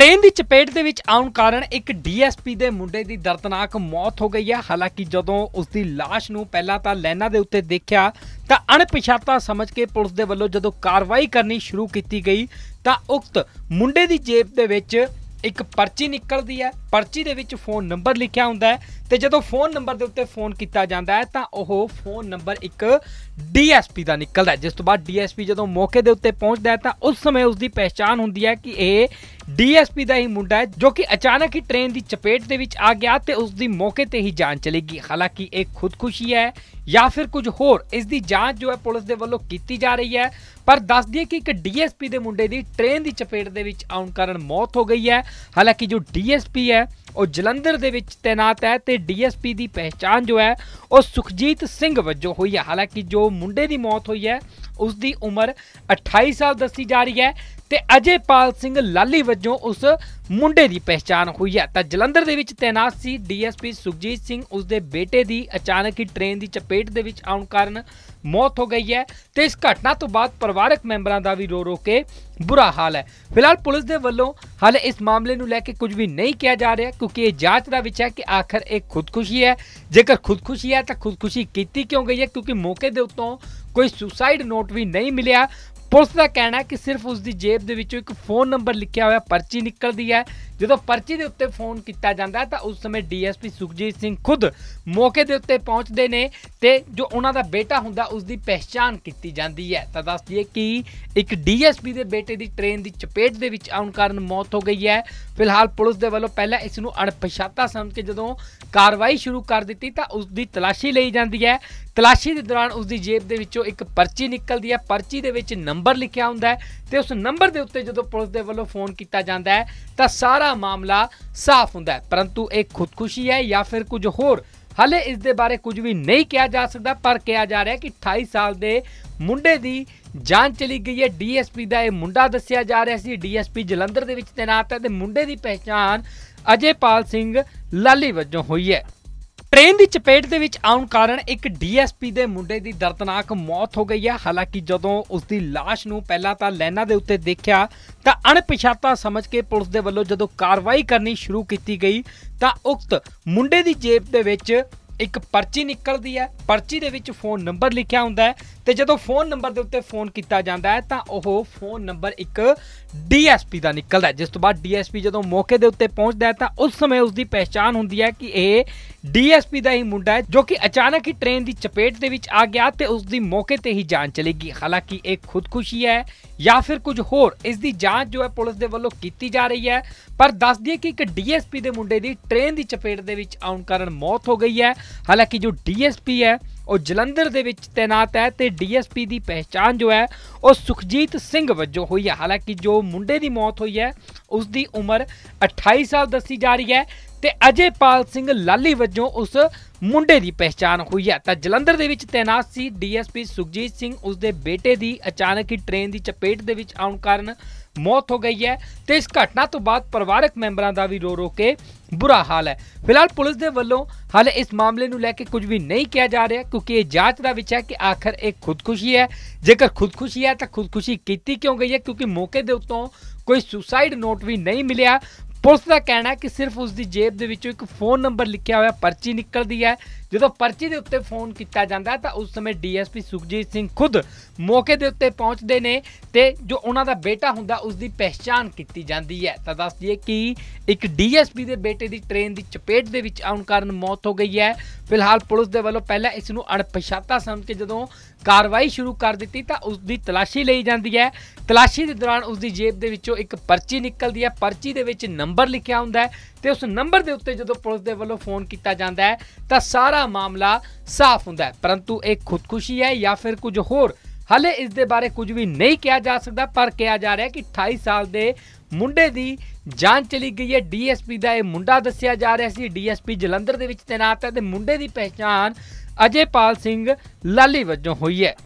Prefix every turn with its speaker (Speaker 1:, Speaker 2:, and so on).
Speaker 1: Train ਦੀ ਚਪੇਟ ਦੇ ਵਿੱਚ ਆਉਣ ਕਾਰਨ ਇੱਕ ਡੀਐਸਪੀ ਦੇ ਮੁੰਡੇ ਦੀ ਦਰਦਨਾਕ ਮੌਤ ਹੋ ਗਈ ਹੈ ਹਾਲਾਂਕਿ ਜਦੋਂ ਉਸ ਦੀ ਲਾਸ਼ ਨੂੰ ਪਹਿਲਾਂ ਤਾਂ ਲਾਈਨਾਂ ਦੇ ਉੱਤੇ ਦੇਖਿਆ, ਤਾਂ ਅਣਪਛਾਤਾ ਸਮਝ ਕੇ ਪੁਲਿਸ ਦੇ ਵੱਲੋਂ ਜਦੋਂ ਕਾਰਵਾਈ ਕਰਨੀ ਸ਼ੁਰੂ ਕੀਤੀ ਗਈ, ਤਾਂ ਉਕਤ ਮੁੰਡੇ ਦੀ ਜੇਬ ਦੇ ਵਿੱਚ ਇੱਕ ਪਰਚੀ ਨਿਕਲਦੀ ਹੈ। ਪਰਚੀ ਦੇ ਵਿੱਚ ਫੋਨ ਨੰਬਰ ਲਿਖਿਆ ਹੁੰਦਾ ਹੈ ਤੇ ਜਦੋਂ ਫੋਨ ਨੰਬਰ ਦੇ ਉੱਤੇ ਫੋਨ ਕੀਤਾ ਜਾਂਦਾ ਹੈ, ਤਾਂ ਉਹ ਫੋਨ ਨੰਬਰ ਇੱਕ ਡੀਐਸਪੀ ਦਾ ਨਿਕਲਦਾ ਜਿਸ ਤੋਂ ਬਾਅਦ ਡੀਐਸਪੀ ਜਦੋਂ ਮੌਕੇ ਦੇ ਉੱਤੇ ਪਹੁੰਚਦਾ ਹੈ, ਤਾਂ ਉਸ ਸਮੇਂ ਉਸ ਦੀ ਪਹਿਚਾਣ ਹੁੰਦੀ ਹੈ ਕਿ ਇਹ ਡੀਐਸਪੀ ਦਾ ਹੀ ਮੁੰਡਾ ਹੈ, ਜੋ ਕਿ ਅਚਾਨਕ ਹੀ ਟ੍ਰੇਨ ਦੀ ਚਪੇਟ ਦੇ ਵਿੱਚ ਆ ਗਿਆ ਤੇ ਉਸ ਦੀ ਮੌਕੇ ਤੇ ਹੀ ਜਾਨ ਚਲੀ ਗਈ ਹਾਲਾਂਕਿ ਇਹ ਖੁਦਕੁਸ਼ੀ ਹੈ ਜਾਂ ਫਿਰ ਕੁਝ ਹੋਰ, ਇਸ ਦੀ ਜਾਂਚ ਜੋ ਹੈ ਪੁਲਿਸ ਦੇ ਵੱਲੋਂ ਕੀਤੀ ਜਾ ਰਹੀ ਹੈ। ਪਰ ਦੱਸ ਦਈਏ ਕਿ ਇੱਕ ਡੀਐਸਪੀ ਦੇ ਮੁੰਡੇ ਦੀ ਟ੍ਰੇਨ ਦੀ ਚਪੇਟ ਦੇ ਵਿੱਚ ਆਉਣ ਕਾਰਨ ਮੌਤ ਹੋ ਗਈ ਹੈ। ਹਾਲਾਂਕਿ ਜੋ ਡੀਐਸਪੀ ਹੈ, ਉਹ ਜਲੰਧਰ ਦੇ ਵਿੱਚ ਤਾਇਨਾਤ ਹੈ ਤੇ ਡੀਐਸਪੀ ਦੀ ਪਹਿਚਾਣ ਜੋ ਹੈ, ਉਹ ਸੁਖਜੀਤ ਸਿੰਘ ਵਜੋਂ ਹੋਈ ਹੈ। ਹਾਲਾਂਕਿ ਜੋ ਮੁੰਡੇ ਦੀ ਮੌਤ ਹੋਈ ਹੈ, ਉਸ ਦੀ ਉਮਰ 28 ਸਾਲ ਦੱਸੀ ਜਾ ਰਹੀ ਹੈ। ਤੇ ਅਜੇਪਾਲ ਸਿੰਘ ਲਾਲੀ ਵਜੋਂ ਉਸ ਮੁੰਡੇ ਦੀ ਪਹਿਚਾਣ ਹੋਈ ਹੈ। ਤਾਂ ਜਲੰਧਰ ਦੇ ਵਿੱਚ ਤੈਨਾਤ ਸੀ ਡੀਐਸਪੀ ਸੁਖਜੀਤ ਸਿੰਘ। ਉਸ ਦੇ ਬੇਟੇ ਦੀ ਅਚਾਨਕ ਹੀ ਟ੍ਰੇਨ ਦੀ ਚਪੇਟ ਦੇ ਵਿੱਚ ਆਉਣ ਕਾਰਨ ਮੌਤ ਹੋ ਗਈ ਹੈ ਤੇ ਇਸ ਘਟਨਾ ਤੋਂ ਬਾਅਦ ਪਰਿਵਾਰਕ ਮੈਂਬਰਾਂ ਦਾ ਵੀ ਰੋ ਰੋ ਕੇ ਬੁਰਾ ਹਾਲ ਹੈ। ਫਿਲਹਾਲ ਪੁਲਿਸ ਦੇ ਵੱਲੋਂ ਹਾਲੇ ਇਸ ਮਾਮਲੇ ਨੂੰ ਲੈ ਕੇ ਕੁਝ ਵੀ ਨਹੀਂ ਕਿਹਾ ਜਾ ਰਿਹਾ, ਕਿਉਂਕਿ ਇਹ ਜਾਂਚ ਦਾ ਵਿਸ਼ਾ ਹੈ ਕਿ ਆਖਰ ਇਹ ਖੁਦਕੁਸ਼ੀ ਹੈ। ਜੇਕਰ ਖੁਦਕੁਸ਼ੀ ਹੈ ਤਾਂ ਖੁਦਕੁਸ਼ੀ ਕੀਤੀ ਕਿਉਂ ਗਈ ਹੈ? ਕਿਉਂਕਿ ਮੌਕੇ ਦੇ ਉੱਤੋਂ ਕੋਈ ਸੁਸਾਈਡ ਨੋਟ ਵੀ ਨਹੀਂ ਮਿਲਿਆ। ਪੁਲਿਸ ਦਾ ਕਹਿਣਾ ਹੈ ਕਿ ਸਿਰਫ ਉਸ ਦੀ ਜੇਬ ਦੇ ਵਿੱਚੋਂ ਇੱਕ ਫੋਨ ਨੰਬਰ ਲਿਖਿਆ ਹੋਇਆ ਪਰਚੀ ਨਿਕਲਦੀ ਹੈ। ਜਦੋਂ ਪਰਚੀ ਦੇ ਉੱਤੇ ਫੋਨ ਕੀਤਾ ਜਾਂਦਾ ਤਾਂ ਉਸ ਸਮੇਂ ਡੀਐਸਪੀ ਸੁਖਜੀਤ ਸਿੰਘ ਖੁਦ ਮੌਕੇ ਦੇ ਉੱਤੇ ਪਹੁੰਚਦੇ ਨੇ ਤੇ ਜੋ ਉਹਨਾਂ ਦਾ ਬੇਟਾ ਹੁੰਦਾ, ਉਸ ਦੀ ਪਹਿਚਾਣ ਕੀਤੀ ਜਾਂਦੀ ਹੈ। ਤਾਂ ਦੱਸ ਦਈਏ ਕਿ ਇੱਕ ਡੀਐਸਪੀ ਦੇ ਬੇਟੇ ਦੀ ਟ੍ਰੇਨ ਦੀ ਚਪੇਟ ਦੇ ਵਿੱਚ ਆਉਣ ਕਾਰਨ ਮੌਤ ਹੋ ਗਈ ਹੈ। ਫਿਲਹਾਲ ਪੁਲਿਸ ਦੇ ਵੱਲੋਂ ਪਹਿਲਾਂ ਇਸ ਨੂੰ ਅਣਪਛਾਤਾ ਸਮਝ ਕੇ ਜਦੋਂ ਕਾਰਵਾਈ ਸ਼ੁਰੂ ਕਰ ਦਿੱਤੀ, ਤਾਂ ਉਸ ਦੀ ਤਲਾਸ਼ੀ ਲਈ ਜਾਂਦੀ ਹੈ। ਤਲਾਸ਼ੀ ਦੇ ਦੌਰਾਨ ਉਸ ਦੀ ਜੇਬ ਦੇ ਵਿੱਚੋਂ ਇੱਕ ਪਰਚੀ ਨਿਕਲਦੀ ਹੈ। ਪਰਚੀ ਦੇ ਵਿੱਚ ਨੰਬਰ ਲਿਖਿਆ ਹੁੰਦਾ ਹੈ ਤੇ ਉਸ ਨੰਬਰ ਦੇ ਉੱਤੇ ਜਦੋਂ ਪੁਲਿਸ ਦੇ ਵੱਲੋਂ ਫੋਨ ਕੀਤਾ ਜਾਂਦਾ ਹੈ, ਤਾਂ ਸਾਰਾ ਮਾਮਲਾ ਸਾਫ਼ ਹੁੰਦਾ ਹੈ। ਪਰੰਤੂ ਇਹ ਖੁਦਕੁਸ਼ੀ ਹੈ ਜਾਂ ਫਿਰ ਕੁਝ ਹੋਰ? ਹਾਲੇ ਇਸ ਦੇ ਬਾਰੇ ਕੁਝ ਵੀ ਨਹੀਂ ਕਿਹਾ ਜਾ ਸਕਦਾ, ਪਰ ਕਿਹਾ ਜਾ ਰਿਹਾ ਕਿ 28 ਸਾਲ ਦੇ ਮੁੰਡੇ ਦੀ ਜਾਨ ਚਲੀ ਗਈ ਹੈ। ਡੀਐਸਪੀ ਦਾ ਇਹ ਮੁੰਡਾ ਦੱਸਿਆ ਜਾ ਰਿਹਾ ਸੀ। ਡੀਐਸਪੀ ਜਲੰਧਰ ਦੇ ਵਿੱਚ ਤੈਨਾਤ ਹੈ ਤੇ ਮੁੰਡੇ ਦੀ ਪਹਿਚਾਣ ਅਜੇਪਾਲ ਸਿੰਘ ਲਾਲੀ ਵਜੋਂ ਹੋਈ ਹੈ। ਟ੍ਰੇਨ ਦੀ ਚਪੇਟ ਦੇ ਵਿੱਚ ਆਉਣ ਕਾਰਨ ਇੱਕ ਡੀਐਸਪੀ ਦੇ ਮੁੰਡੇ ਦੀ ਦਰਦਨਾਕ ਮੌਤ ਹੋ ਗਈ ਹੈ। ਹਾਲਾਂਕਿ ਜਦੋਂ ਉਸ ਦੀ ਲਾਸ਼ ਨੂੰ ਪਹਿਲਾਂ ਤਾਂ ਲਾਈਨਾਂ ਦੇ ਉੱਤੇ ਦੇਖਿਆ, ਤਾਂ ਅਣਪਛਾਤਾ ਸਮਝ ਕੇ ਪੁਲਿਸ ਦੇ ਵੱਲੋਂ ਜਦੋਂ ਕਾਰਵਾਈ ਕਰਨੀ ਸ਼ੁਰੂ ਕੀਤੀ ਗਈ, ਤਾਂ ਉਕਤ ਮੁੰਡੇ ਦੀ ਜੇਬ ਦੇ ਵਿੱਚ ਇੱਕ ਪਰਚੀ ਨਿਕਲਦੀ ਹੈ, ਪਰਚੀ ਦੇ ਵਿੱਚ ਫੋਨ ਨੰਬਰ ਲਿਖਿਆ ਹੁੰਦਾ ਹੈ ਤੇ ਜਦੋਂ ਫੋਨ ਨੰਬਰ ਦੇ ਉੱਤੇ ਫੋਨ ਕੀਤਾ ਜਾਂਦਾ ਹੈ ਤਾਂ ਉਹ ਫੋਨ ਨੰਬਰ ਇੱਕ ਡੀਐਸਪੀ ਦਾ ਨਿਕਲਦਾ ਹੈ। ਜਿਸ ਤੋਂ ਬਾਅਦ ਡੀਐਸਪੀ ਜਦੋਂ ਮੌਕੇ ਦੇ ਉੱਤੇ ਪਹੁੰਚਦਾ ਹੈ ਤਾਂ ਉਸ ਸਮੇਂ ਉਸ ਦੀ ਪਹਿਚਾਣ ਹੁੰਦੀ ਹੈ ਕਿ ਇਹ ਡੀਐਸਪੀ ਦਾ ਹੀ ਮੁੰਡਾ ਹੈ, ਜੋ ਕਿ ਅਚਾਨਕ ਹੀ ਟ੍ਰੇਨ ਦੀ ਚਪੇਟ ਦੇ ਵਿੱਚ ਆ ਗਿਆ ਤੇ ਉਸ ਦੀ ਮੌਕੇ ਤੇ ਹੀ ਜਾਨ ਚਲੀ ਗਈ ਹਾਲਾਂਕਿ ਇਹ ਖੁਦਕੁਸ਼ੀ ਹੈ ਜਾਂ ਫਿਰ ਕੁਝ ਹੋਰ, ਇਸ ਦੀ ਜਾਂਚ ਜੋ ਹੈ ਪੁਲਿਸ ਦੇ ਵੱਲੋਂ ਕੀਤੀ ਜਾ ਰਹੀ ਹੈ। ਪਰ ਦੱਸ ਦਈਏ ਕਿ ਇੱਕ ਡੀਐਸਪੀ ਦੇ ਮੁੰਡੇ ਦੀ ਟ੍ਰੇਨ ਦੀ ਚਪੇਟ ਦੇ ਵਿੱਚ ਆਉਣ ਕਾਰਨ ਮੌਤ ਹੋ ਗਈ ਹੈ। ਹਾਲਾਂਕਿ ਜੋ ਡੀਐਸਪੀ ਹੈ, ਉਹ ਜਲੰਧਰ ਦੇ ਵਿੱਚ ਤਾਇਨਾਤ ਹੈ ਤੇ ਡੀਐਸਪੀ ਦੀ ਪਹਿਚਾਣ ਜੋ ਹੈ, ਉਹ ਸੁਖਜੀਤ ਸਿੰਘ ਵਜੋਂ ਹੋਈ ਹੈ। ਹਾਲਾਂਕਿ ਜੋ ਮੁੰਡੇ ਦੀ ਮੌਤ ਹੋਈ ਹੈ ਉਸ ਦੀ ਉਮਰ 28 ਸਾਲ ਦੱਸੀ ਜਾ ਰਹੀ ਹੈ ਤੇ ਅਜੇਪਾਲ ਸਿੰਘ ਲਾਲੀ ਵਜੋਂ ਉਸ ਮੁੰਡੇ ਦੀ ਪਹਿਚਾਣ ਹੋਈ ਹੈ। ਤਾਂ ਜਲੰਧਰ ਦੇ ਵਿੱਚ ਤਾਇਨਾਤ ਸੀ ਡੀਐਸਪੀ ਸੁਖਜੀਤ ਸਿੰਘ। ਉਸ ਦੇ ਬੇਟੇ ਦੀ ਅਚਾਨਕ ਹੀ ਟ੍ਰੇਨ ਦੀ ਚਪੇਟ ਦੇ ਵਿੱਚ ਆਉਣ ਕਾਰਨ ਮੌਤ ਹੋ ਗਈ ਹੈ ਤੇ ਇਸ ਘਟਨਾ ਤੋਂ ਬਾਅਦ ਪਰਿਵਾਰਕ ਮੈਂਬਰਾਂ ਦਾ ਵੀ ਰੋ ਰੋ ਕੇ ਬੁਰਾ ਹਾਲ ਹੈ। ਫਿਲਹਾਲ ਪੁਲਿਸ ਦੇ ਵੱਲੋਂ ਹਾਲੇ ਇਸ ਮਾਮਲੇ ਨੂੰ ਲੈ ਕੇ ਕੁਝ ਵੀ ਨਹੀਂ ਕਿਹਾ ਜਾ ਰਿਹਾ ਕਿਉਂਕਿ ਇਹ ਜਾਂਚ ਦਾ ਵਿਸ਼ਾ ਹੈ ਕਿ ਆਖਰ ਇਹ ਖੁਦਕੁਸ਼ੀ ਹੈ। ਜੇਕਰ ਖੁਦਕੁਸ਼ੀ ਹੈ ਤਾਂ ਖੁਦਕੁਸ਼ੀ ਕੀਤੀ ਕਿਉਂ ਗਈ ਹੈ ਕਿਉਂਕਿ ਮੌਕੇ ਦੇ ਉੱਤੋਂ ਕੋਈ ਸੁਸਾਈਡ ਨੋਟ ਵੀ ਨਹੀਂ ਮਿਲਿਆ। ਪੁਲਿਸ ਦਾ ਕਹਿਣਾ ਹੈ ਕਿ ਸਿਰਫ ਉਸ ਦੀ ਜੇਬ ਦੇ ਵਿੱਚੋਂ ਇੱਕ ਫੋਨ ਨੰਬਰ ਲਿਖਿਆ ਹੋਇਆ ਪਰਚੀ ਨਿਕਲਦੀ ਹੈ। ਜਦੋਂ ਪਰਚੀ ਦੇ ਉੱਤੇ ਫੋਨ ਕੀਤਾ ਜਾਂਦਾ ਤਾਂ ਉਸ ਸਮੇਂ ਡੀਐਸਪੀ ਸੁਖਜੀਤ ਸਿੰਘ ਖੁਦ ਮੌਕੇ ਦੇ ਉੱਤੇ ਪਹੁੰਚਦੇ ਨੇ ਤੇ ਜੋ ਉਹਨਾਂ ਦਾ ਬੇਟਾ ਹੁੰਦਾ ਉਸ ਦੀ ਪਹਿਚਾਣ ਕੀਤੀ ਜਾਂਦੀ ਹੈ। ਤਾਂ ਦੱਸ ਦਈਏ ਕਿ ਇੱਕ ਡੀਐਸਪੀ ਦੇ ਬੇਟੇ ਦੀ ਟ੍ਰੇਨ ਦੀ ਚਪੇਟ ਦੇ ਵਿੱਚ ਆਉਣ ਕਾਰਨ ਮੌਤ ਹੋ ਗਈ ਹੈ। ਫਿਲਹਾਲ ਪੁਲਿਸ ਦੇ ਵੱਲੋਂ ਪਹਿਲਾਂ ਇਸ ਨੂੰ ਅਣਪਛਾਤਾ ਸਮਝ ਕੇ ਜਦੋਂ ਕਾਰਵਾਈ ਸ਼ੁਰੂ ਕਰ ਦਿੱਤੀ ਤਾਂ ਉਸ ਦੀ ਤਲਾਸ਼ੀ ਲਈ ਜਾਂਦੀ ਹੈ। ਤਲਾਸ਼ੀ ਦੇ ਦੌਰਾਨ ਉਸ ਦੀ ਜੇਬ ਦੇ ਵਿੱਚੋਂ ਇੱਕ ਪਰਚੀ ਨਿਕਲਦੀ ਹੈ। ਪਰਚੀ ਦੇ ਵਿੱਚ ਨੰਬਰ ਨੰਬਰ ਲਿਖਿਆ ਹੁੰਦਾ ਹੈ ਤੇ ਉਸ ਨੰਬਰ ਦੇ ਉੱਤੇ ਜਦੋਂ ਪੁਲਿਸ ਦੇ ਵੱਲੋਂ ਫੋਨ ਕੀਤਾ ਜਾਂਦਾ ਹੈ, ਤਾਂ ਸਾਰਾ ਮਾਮਲਾ ਸਾਫ਼ ਹੁੰਦਾ ਹੈ। ਪਰੰਤੂ ਇਹ ਖੁਦਕੁਸ਼ੀ ਹੈ ਜਾਂ ਫਿਰ ਕੁਝ ਹੋਰ? ਹਾਲੇ ਇਸ ਦੇ ਬਾਰੇ ਕੁਝ ਵੀ ਨਹੀਂ ਕਿਹਾ ਜਾ ਸਕਦਾ, ਪਰ ਕਿਹਾ ਜਾ ਰਿਹਾ ਕਿ 28 ਸਾਲ ਦੇ ਮੁੰਡੇ ਦੀ ਜਾਨ ਚਲੀ ਗਈ ਹੈ। ਡੀਐਸਪੀ ਦਾ ਇਹ ਮੁੰਡਾ ਦੱਸਿਆ ਜਾ ਰਿਹਾ ਸੀ। ਡੀਐਸਪੀ ਜਲੰਧਰ ਦੇ ਵਿੱਚ ਤੈਨਾਤ ਹੈ ਤੇ ਮੁੰਡੇ ਦੀ ਪਹਿਚਾਣ ਅਜੇਪਾਲ ਸਿੰਘ ਲਾਲੀ ਵਜੋਂ ਹੋਈ ਹੈ।